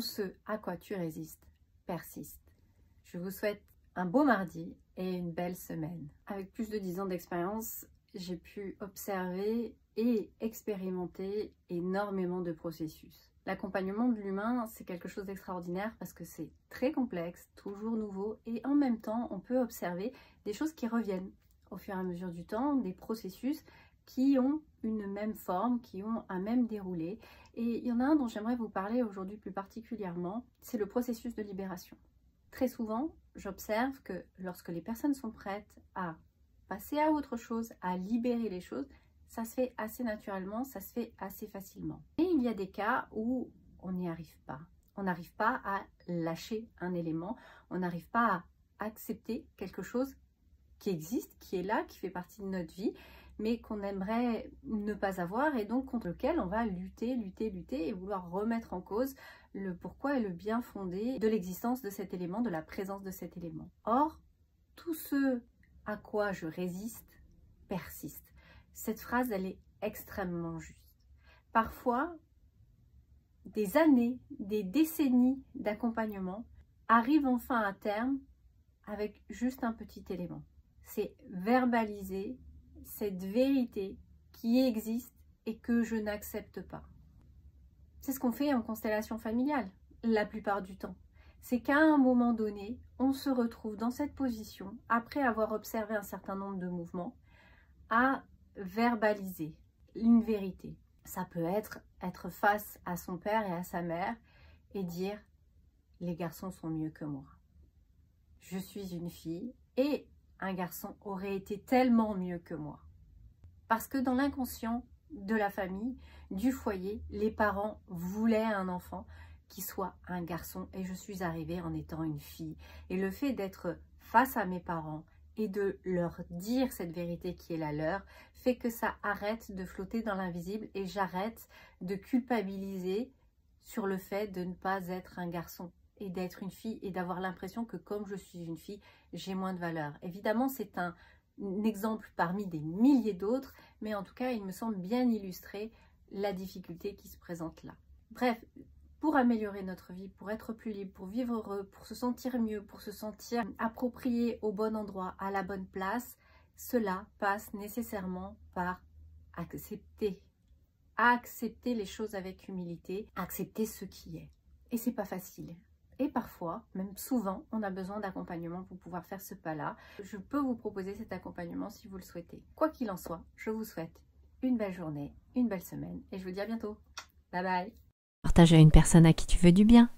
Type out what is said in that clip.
ce à quoi tu résistes persiste. Je vous souhaite un beau mardi et une belle semaine. Avec plus de 10 ans d'expérience, j'ai pu observer et expérimenter énormément de processus. L'accompagnement de l'humain, c'est quelque chose d'extraordinaire parce que c'est très complexe, toujours nouveau, et en même temps, on peut observer des choses qui reviennent au fur et à mesure du temps, des processus qui ont une même forme, qui ont un même déroulé. Et il y en a un dont j'aimerais vous parler aujourd'hui plus particulièrement, c'est le processus de libération. Très souvent, j'observe que lorsque les personnes sont prêtes à passer à autre chose, à libérer les choses, ça se fait assez naturellement, ça se fait assez facilement. Et il y a des cas où on n'y arrive pas. On n'arrive pas à lâcher un élément, on n'arrive pas à accepter quelque chose qui existe, qui est là, qui fait partie de notre vie, mais qu'on aimerait ne pas avoir et donc contre lequel on va lutter, lutter, lutter et vouloir remettre en cause le pourquoi et le bien fondé de l'existence de cet élément, de la présence de cet élément. Or, tout ce à quoi je résiste persiste. Cette phrase, elle est extrêmement juste. Parfois, des années, des décennies d'accompagnement arrivent enfin à terme avec juste un petit élément. C'est verbaliser cette vérité qui existe et que je n'accepte pas. C'est ce qu'on fait en constellation familiale la plupart du temps. C'est qu'à un moment donné, on se retrouve dans cette position, après avoir observé un certain nombre de mouvements, à verbaliser une vérité. Ça peut être être face à son père et à sa mère et dire les garçons sont mieux que moi. Je suis une fille et un garçon aurait été tellement mieux que moi. Parce que dans l'inconscient de la famille, du foyer, les parents voulaient un enfant qui soit un garçon et je suis arrivée en étant une fille. Et le fait d'être face à mes parents et de leur dire cette vérité qui est la leur fait que ça arrête de flotter dans l'invisible et j'arrête de culpabiliser sur le fait de ne pas être un garçon et d'être une fille et d'avoir l'impression que comme je suis une fille, j'ai moins de valeur. Évidemment, c'est un, exemple parmi des milliers d'autres, mais en tout cas, il me semble bien illustrer la difficulté qui se présente là. Bref, pour améliorer notre vie, pour être plus libre, pour vivre heureux, pour se sentir mieux, pour se sentir approprié au bon endroit, à la bonne place, cela passe nécessairement par accepter. Accepter les choses avec humilité, accepter ce qui est. Et c'est pas facile. Et parfois, même souvent, on a besoin d'accompagnement pour pouvoir faire ce pas-là. Je peux vous proposer cet accompagnement si vous le souhaitez. Quoi qu'il en soit, je vous souhaite une belle journée, une belle semaine et je vous dis à bientôt. Bye bye Partage à une personne à qui tu veux du bien.